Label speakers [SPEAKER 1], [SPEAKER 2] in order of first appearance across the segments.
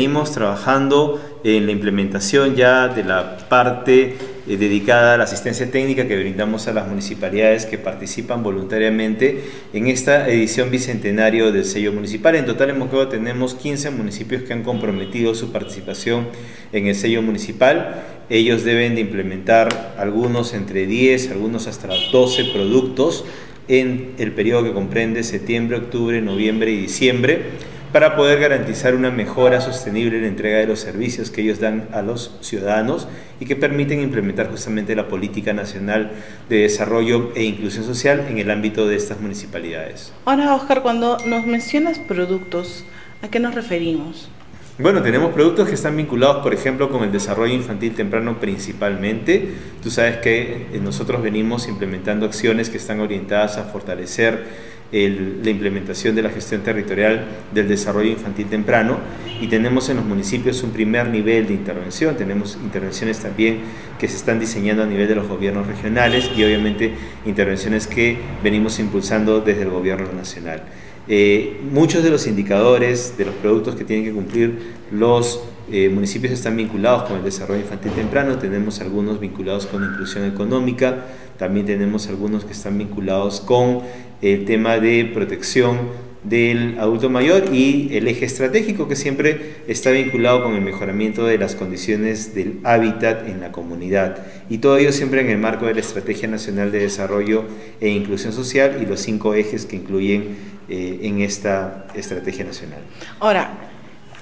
[SPEAKER 1] Venimos trabajando en la implementación ya de la parte eh, dedicada a la asistencia técnica que brindamos a las municipalidades que participan voluntariamente en esta edición bicentenario del sello municipal. En total en Moquegua tenemos 15 municipios que han comprometido su participación en el sello municipal. Ellos deben de implementar algunos entre 10, algunos hasta 12 productos en el periodo que comprende septiembre, octubre, noviembre y diciembre para poder garantizar una mejora sostenible en la entrega de los servicios que ellos dan a los ciudadanos y que permiten implementar justamente la política nacional de desarrollo e inclusión social en el ámbito de estas municipalidades.
[SPEAKER 2] Ahora, Oscar, cuando nos mencionas productos, ¿a qué nos referimos?
[SPEAKER 1] Bueno, tenemos productos que están vinculados, por ejemplo, con el desarrollo infantil temprano principalmente. Tú sabes que eh, nosotros venimos implementando acciones que están orientadas a fortalecer la implementación de la gestión territorial del desarrollo infantil temprano y tenemos en los municipios un primer nivel de intervención, tenemos intervenciones también que se están diseñando a nivel de los gobiernos regionales y obviamente intervenciones que venimos impulsando desde el gobierno nacional. Eh, muchos de los indicadores de los productos que tienen que cumplir los eh, municipios están vinculados con el desarrollo infantil temprano, tenemos algunos vinculados con inclusión económica, también tenemos algunos que están vinculados con el tema de protección del adulto mayor y el eje estratégico que siempre está vinculado con el mejoramiento de las condiciones del hábitat en la comunidad. Y todo ello siempre en el marco de la Estrategia Nacional de Desarrollo e Inclusión Social y los cinco ejes que incluyen eh, en esta estrategia nacional.
[SPEAKER 2] Ahora,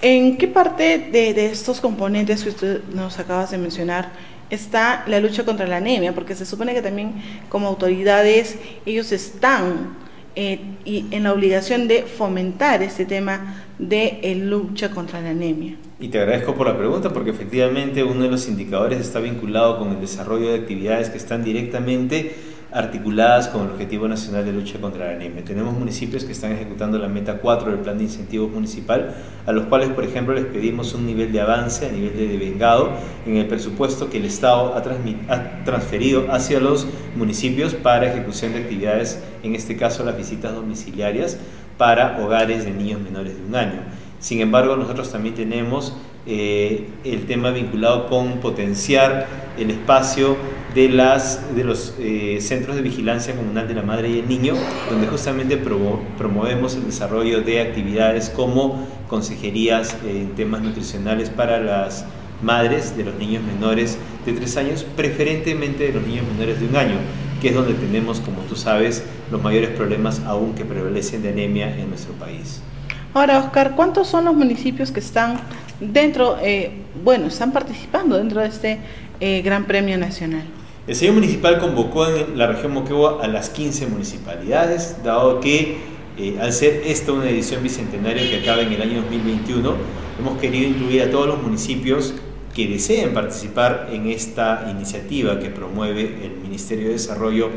[SPEAKER 2] ¿en qué parte de, de estos componentes que usted nos acabas de mencionar está la lucha contra la anemia, porque se supone que también como autoridades ellos están eh, y en la obligación de fomentar este tema de eh, lucha contra la anemia.
[SPEAKER 1] Y te agradezco por la pregunta porque efectivamente uno de los indicadores está vinculado con el desarrollo de actividades que están directamente articuladas con el Objetivo Nacional de Lucha contra la Anemia. Tenemos municipios que están ejecutando la meta 4 del Plan de Incentivos Municipal, a los cuales, por ejemplo, les pedimos un nivel de avance a nivel de devengado en el presupuesto que el Estado ha, ha transferido hacia los municipios para ejecución de actividades, en este caso las visitas domiciliarias para hogares de niños menores de un año. Sin embargo, nosotros también tenemos eh, el tema vinculado con potenciar el espacio de, las, de los eh, centros de vigilancia comunal de la madre y el niño, donde justamente promovemos el desarrollo de actividades como consejerías en temas nutricionales para las madres de los niños menores de tres años, preferentemente de los niños menores de un año, que es donde tenemos, como tú sabes, los mayores problemas aún que prevalecen de anemia en nuestro país.
[SPEAKER 2] Ahora, Oscar, ¿cuántos son los municipios que están dentro, eh, bueno, están participando dentro de este eh, Gran Premio Nacional?
[SPEAKER 1] El sello municipal convocó en la región Moquegua a las 15 municipalidades, dado que eh, al ser esta una edición bicentenaria que acaba en el año 2021, hemos querido incluir a todos los municipios que deseen participar en esta iniciativa que promueve el Ministerio de Desarrollo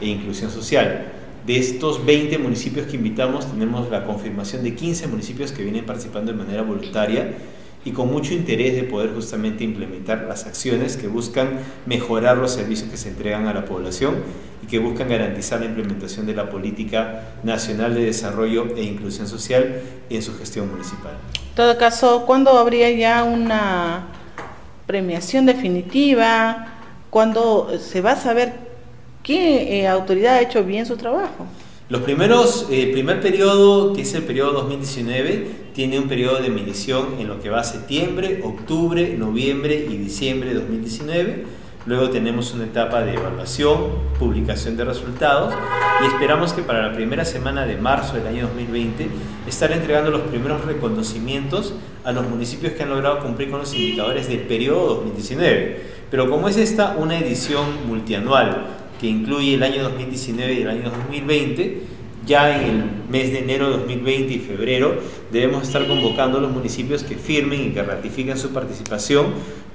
[SPEAKER 1] e Inclusión Social. De estos 20 municipios que invitamos, tenemos la confirmación de 15 municipios que vienen participando de manera voluntaria y con mucho interés de poder justamente implementar las acciones que buscan mejorar los servicios que se entregan a la población y que buscan garantizar la implementación de la política nacional de desarrollo e inclusión social en su gestión municipal.
[SPEAKER 2] En todo caso, ¿cuándo habría ya una premiación definitiva? ¿Cuándo se va a saber ¿Qué eh, autoridad ha hecho bien su trabajo?
[SPEAKER 1] Los primeros, eh, el primer periodo, que es el periodo 2019, tiene un periodo de medición en lo que va a septiembre, octubre, noviembre y diciembre de 2019. Luego tenemos una etapa de evaluación, publicación de resultados y esperamos que para la primera semana de marzo del año 2020 estar entregando los primeros reconocimientos a los municipios que han logrado cumplir con los indicadores del periodo 2019. Pero como es esta una edición multianual, que incluye el año 2019 y el año 2020, ya en el mes de enero de 2020 y febrero debemos estar convocando a los municipios que firmen y que ratifiquen su participación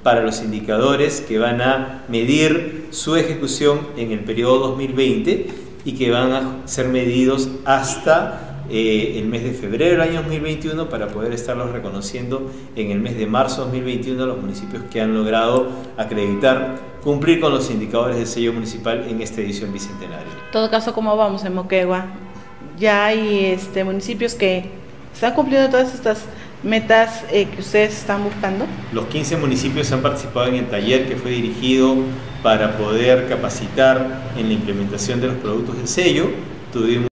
[SPEAKER 1] para los indicadores que van a medir su ejecución en el periodo 2020 y que van a ser medidos hasta eh, el mes de febrero del año 2021 para poder estarlos reconociendo en el mes de marzo 2021 los municipios que han logrado acreditar cumplir con los indicadores del sello municipal en esta edición bicentenaria.
[SPEAKER 2] En todo caso, ¿cómo vamos en Moquegua? Ya hay este, municipios que están cumpliendo todas estas metas eh, que ustedes están buscando?
[SPEAKER 1] Los 15 municipios han participado en el taller que fue dirigido para poder capacitar en la implementación de los productos de sello. Tuvimos